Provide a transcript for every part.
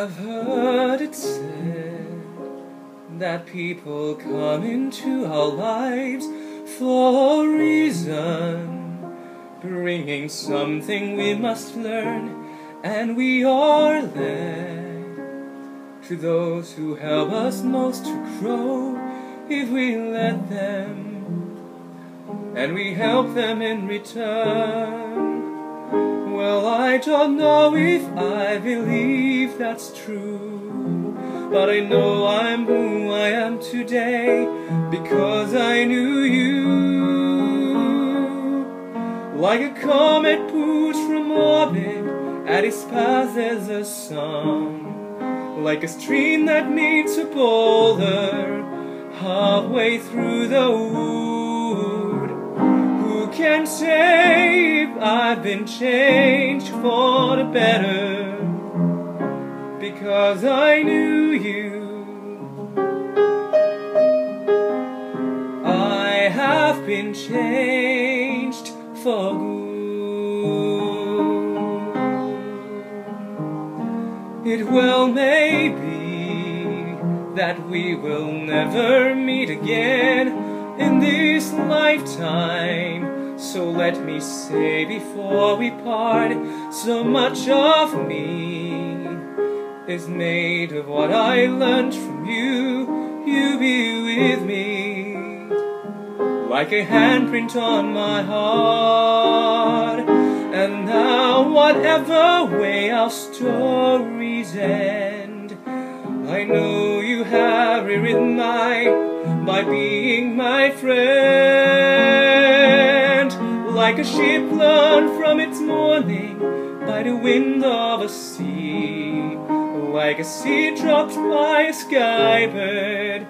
I've heard it said that people come into our lives for a reason, bringing something we must learn, and we are led to those who help us most to grow if we let them, and we help them in return. I don't know if I believe that's true, but I know I'm who I am today because I knew you. Like a comet pushed from orbit, at its path there's a song. Like a stream that meets a boulder, halfway through the wood. Can say? I've been changed for the better because I knew you. I have been changed for good. It well may be that we will never meet again in this lifetime. So let me say before we part, so much of me is made of what I learned from you. You be with me, like a handprint on my heart. And now, whatever way our stories end, I know you have rewritten mine by being my friend a ship blown from its mooring by the wind of a sea, like a seed dropped by a skybird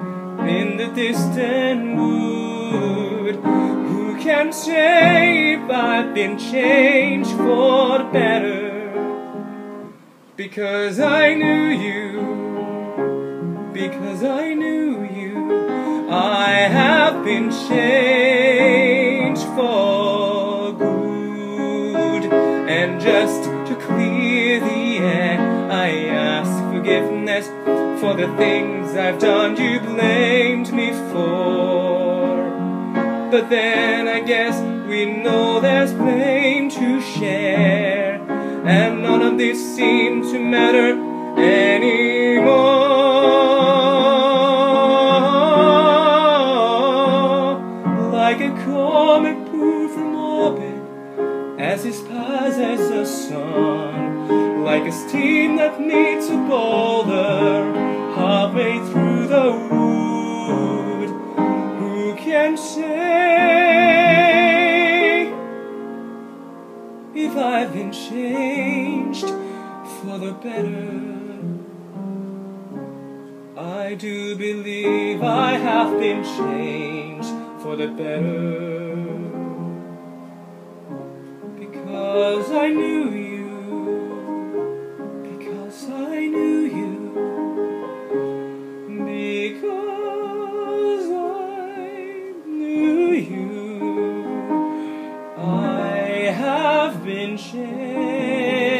in the distant wood. Who can say if I've been changed for the better? Because I knew you, because I knew you, I have been changed forgiveness for the things I've done you blamed me for. But then I guess we know there's blame to share, and none of this seems to matter anymore. Like a comet pulled from orbit as it passes the sun, like a steam that meets a boulder halfway through the wood. Who can say if I've been changed for the better? I do believe I have been changed for the better. I knew you, because I knew you, because I knew you, I have been changed.